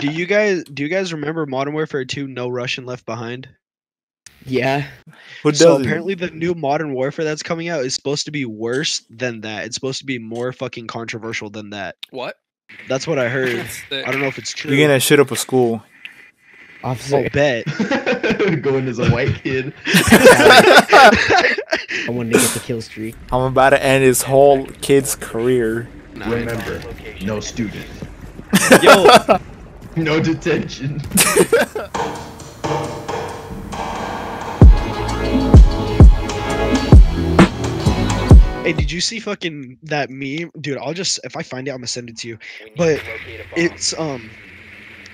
Do you guys do you guys remember Modern Warfare 2 No Russian Left Behind? Yeah. Who So doesn't? apparently the new Modern Warfare that's coming out is supposed to be worse than that. It's supposed to be more fucking controversial than that. What? That's what I heard. I don't know if it's true. You're gonna shit up a school. Officer, I'll bet. Going as a white kid. I wanted to get the kill streak. I'm about to end his whole kid's career. Remember, no student, Yo, no detention. hey, did you see fucking that meme? Dude, I'll just if I find it, I'm gonna send it to you. But it's um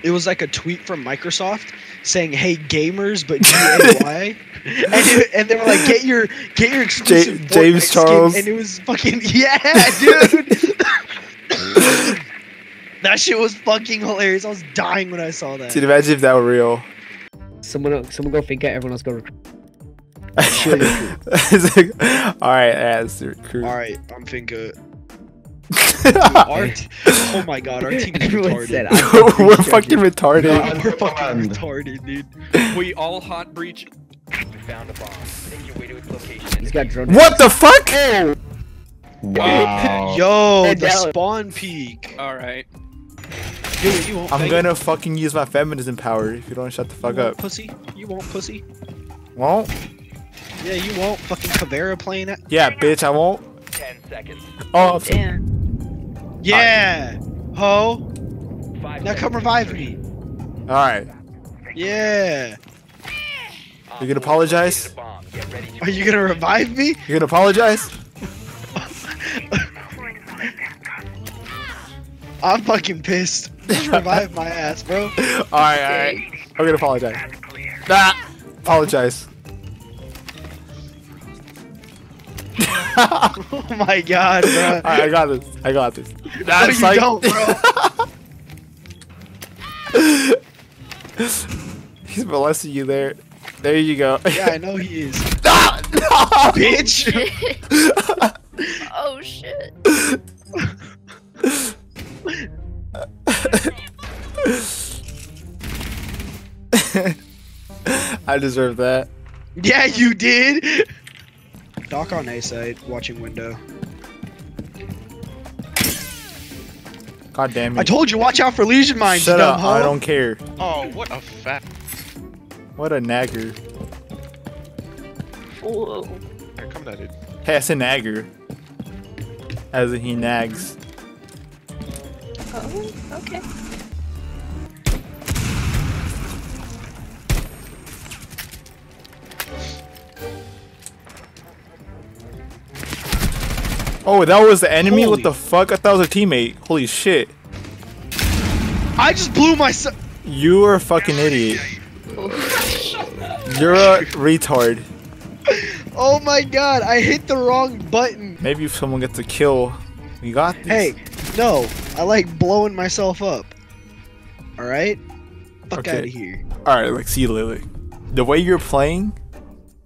it was like a tweet from Microsoft saying, "Hey gamers," but G A Y, and it, and they were like, "Get your get your exclusive Fortnite James skin," Charles. and it was fucking yeah, dude. That shit was fucking hilarious. I was dying when I saw that. Dude, imagine if that were real. Someone, else- someone go fake out. Everyone else go. Recruit. Like, all right, that's the recruit. All right, I'm thinking. Our t- oh my god, our team is Everyone said, retarded. I- We're fucking retarded. No, We're fucking retarded, dude. we all hot breach. We found a bomb. He's got drone. What the fuck? Oh. Wow. Yo, the spawn peek. All right. Dude, you won't I'm fake gonna fucking use my feminism power if you don't shut the fuck You up. pussy. You won't, pussy. Won't? Yeah, you won't. Fucking Caveira playing it. Yeah, bitch, I won't. Ten seconds. Oh, Damn. Yeah, ho. Five Now come seconds. revive me. alright. Yeah. You gonna apologize? Bomb. Get ready to Are you gonna revive me? You gonna apologize? I'm fucking pissed. Just revive my ass, bro. Alright, alright. I'm gonna apologize. Nah, apologize. Oh my god, bro. Alright, I got this. I got this. No, That's you like- don't, bro. He's molesting you there. There you go. Yeah, I know he is. Ah, no! Bitch. Oh shit. I deserve that. Yeah, you did. Doc on A side, watching window. God damn it. I told you, watch out for Lesion mines, Shut dumb up. hoe. I don't care. Oh, what a fat. What a nagger. Whoa. Here, come at it. Hey, I said nagger. As in he nags. Oh, okay. Oh, that was the enemy? Holy- What the fuck? I thought it was a teammate. Holy shit. I just blew myself. You are a fucking idiot. You're a retard. Oh my god, I hit the wrong button. Maybe if someone gets a kill, we got this. Hey, no, I like blowing myself up. Alright? Fuck Okay. out of here. Alright, like, see, Lily. The way you're playing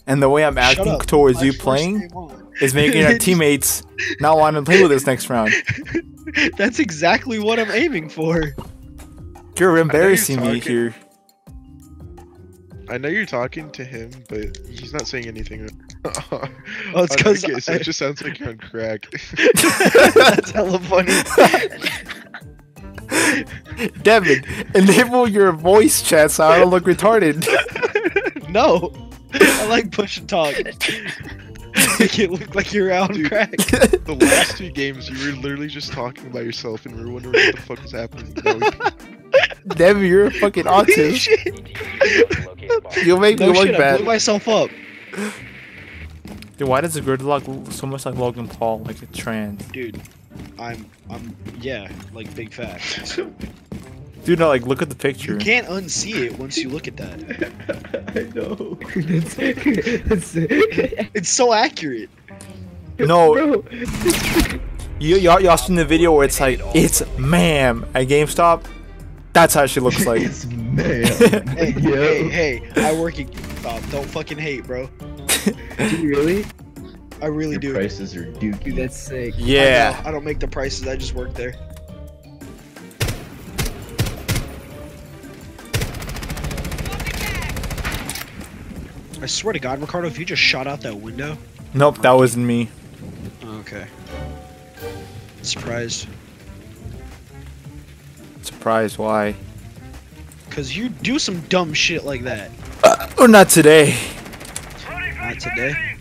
and the way I'm Shut acting up. towards My you playing. Is making our teammates not want to play with us next round. That's exactly what I'm aiming for. You're embarrassing me talking. here. I know you're talking to him, but he's not saying anything. oh, it's 'cause okay, so I- it just sounds like you're on crack. That's hella funny. Devin, enable your voice chat so I don't look retarded. no, I like push and talk. Make it look like you're out on Dude. crack. the last two games, you were literally just talking about yourself, and we were wondering what the fuck was happening. No, Devin, you're a fucking Holy autist. shit. locate a bomb. You'll make me look shit, I bad. blew myself up. Dude, why does the gridlock look so much like Logan Paul, like a trans? Dude, I'm, I'm, yeah, like big fat. Dude, no, like look at the picture. You can't unsee it once you look at that. I know. That's- that's- It's so accurate. No, Bro, you y'all, y'all seen the video where it's like it's ma'am at GameStop. That's how she looks like. it's ma'am. Hey, hey, hey, I work at GameStop. Don't fucking hate, bro. do you really? I really Your do. prices are dookie. Dude, that's sick. I yeah. don't- I don't make the prices. I just work there. I swear to God, Ricardo, if you just shot out that window. Nope, that wasn't me. Okay. Surprised. Surprised why? Cause you do some dumb shit like that. Or not today. Not today.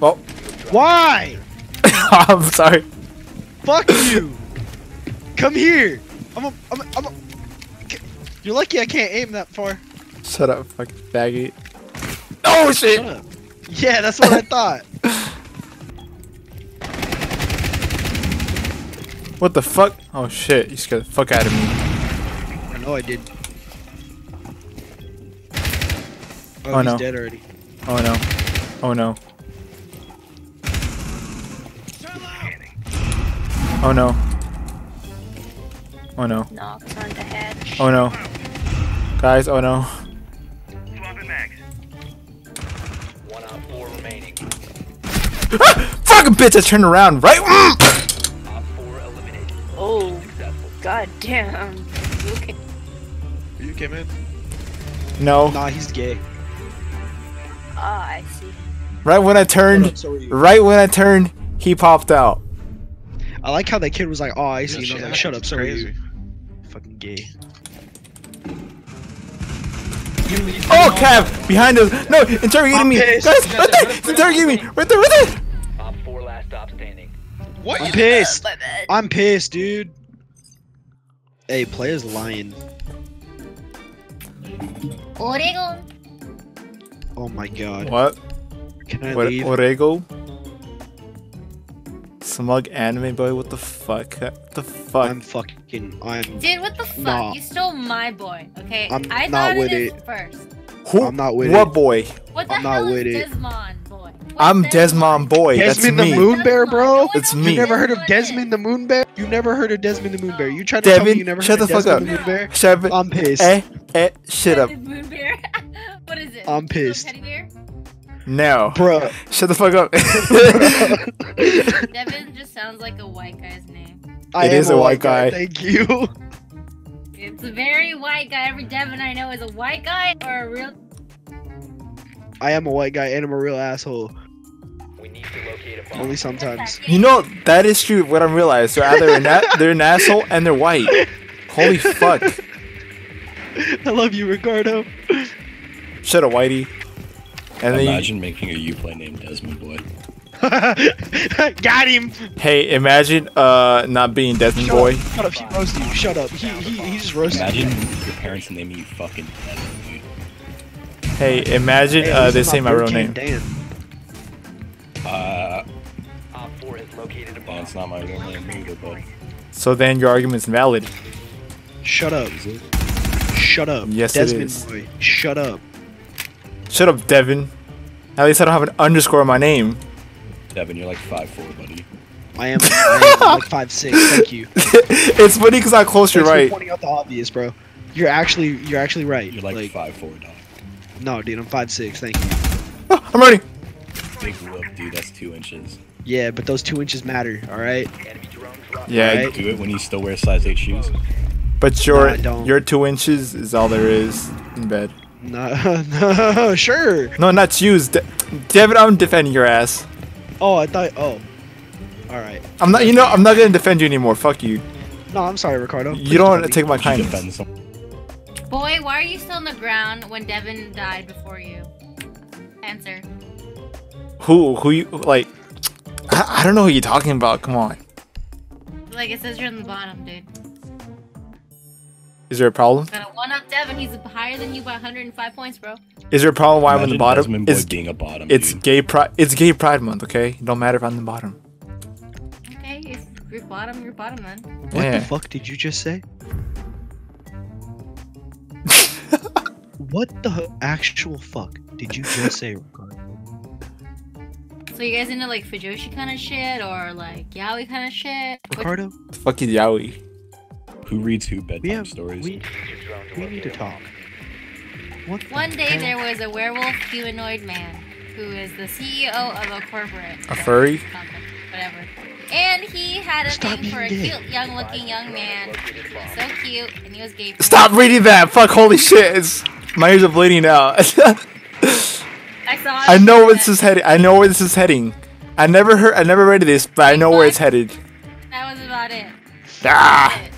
Oh, Why? I'm sorry. Fuck you! Come here! I'm a, I'm a, I'm a, You're lucky I can't aim that far. Shut up, fucking faggot. Oh shit! Yeah, that's what I thought. What the fuck? Oh shit, you scared the fuck out of me. I know I did. Oh, Oh, he's no. dead already. Oh no. Oh no. Oh no. Oh no. Knocks on the head. Oh no. Guys, oh no. One on four remaining. Fucking bitch, I turned around, right? Mm! Four eliminated. Oh, Successful. god damn. You okay? You came in. No. Nah, he's gay. Ah, I see. Right when I turned, up, so right when I turned, he popped out. I like how that kid was like, "Oh, I see." Yeah, And I was shit, like, "Shut up, that's so are crazy. Fucking gay. Oh, Cav! Behind us! No, interrogating me! Guys, right there! He's interrogating me! Right there, right there! Op four last stop standing. What? I'm pissed. My. I'm pissed, dude. Hey, player's lying. Oregon. Oh my god. What? Can I What? leave? Orego? Smug anime boy, what the fuck? What the fuck? I'm fucking. I'm. Dude, what the fuck? Nah. You stole my boy, okay? I'm I not thought with it is it. first. Who? I'm not with what it. boy? What the I'm not hell with is it. Desmond, boy? What's I'm Desmond boy. Desmond That's the me. Moon Bear, bro? It's me. You me. never heard of Desmond the Moon Bear? You never heard of Desmond the Moon Bear? You trying to tell me you never shut heard the of fuck Desmond up. the Moon Bear? Shut up. I'm pissed. Eh, eh, shut up. Moon bear. what is it? I'm pissed. Teddy bear? No. Bruh. Shut the fuck up. Devin just sounds like a white guy's name. I It am is a white guy. Thank you. It's a very white guy. Every Devin I know is a white guy or a real. I am a white guy and I'm a real asshole. We need to locate a bomb. Only sometimes. you know, that is true. What I'm realizing. They're either an, a- they're an asshole and they're white. Holy fuck. I love you, Ricardo. Shut up, Whitey. And then you, Imagine making a Uplay named Desmond Boy. Got him. hey, imagine uh not being Desmond Shut boy. up. Shut up. He roasted you. Shut up. He he he just roasted Imagine you. your parents naming you fucking Desmond, dude. Hey, imagine Hey, uh this they say my real name. Dan. Uh, Op four has located a bomb. that's not my real name either, but So then your argument's valid. Shut up. Shut up. Yes, Desmond is. boy. Shut up. Shut up, Devin. At least I don't have an underscore in my name. Devin, you're like 5'4", buddy. I am, I am like five six. Thank you. it's funny because I'm close. You're right. Pointing out the obvious, bro. You're actually you're actually right. You're like, like 5'4", dog. no, dude. I'm five six. Thank you. Oh, I'm ready. Big whoop, dude, that's two inches. Yeah, but those two inches matter. All right. Enemy drone drop. Yeah, Alright. Do it when you still wear size 8 shoes. but your I don't. your two inches is all there is in bed. No, no, sure. No, not shoes. De- Devin, I'm defending your ass. Oh, I thought. Oh, all right. I'm not. You know, I'm not gonna defend you anymore. Fuck you. No, I'm sorry, Ricardo. You don't want to take my You kindness. defend some. Boy, why are you still on the ground when Devin died before you? Answer. Who? Who you like? I, I don't know who you're talking about. Come on. Like it says you're on the bottom, dude. Is there a problem? Got a one up Devin. He's higher than you by 105 points, bro. Is there a problem why I'm on the bottom? Desmond Boy It's being a bottom, it's dude. gay pride. It's gay pride month. Okay, it don't matter if I'm on the bottom. Okay, if you're bottom, you're bottom then. What Yeah. the fuck did you just say? what the actual fuck did you just say, Ricardo? So you guys into like Fujoshi kind of shit or like yaoi kind of shit? Which- Ricardo, The fuck is yaoi? Who reads who bedtime we have stories? we, Use your drone to we need to talk. bomb. What the One day hell? there was a werewolf humanoid man who is the CEO of a corporate. A furry? company, Whatever. And he had a Stop thing for a being gay. cute, young looking young man. So cute and he was gay. Stop him. reading that. Fuck. Holy shit. It's My ears are bleeding out. I saw. I know where this is heading. I know where this is heading. I never heard. I never read this, but I know where it's headed. That was about it. Ah. It.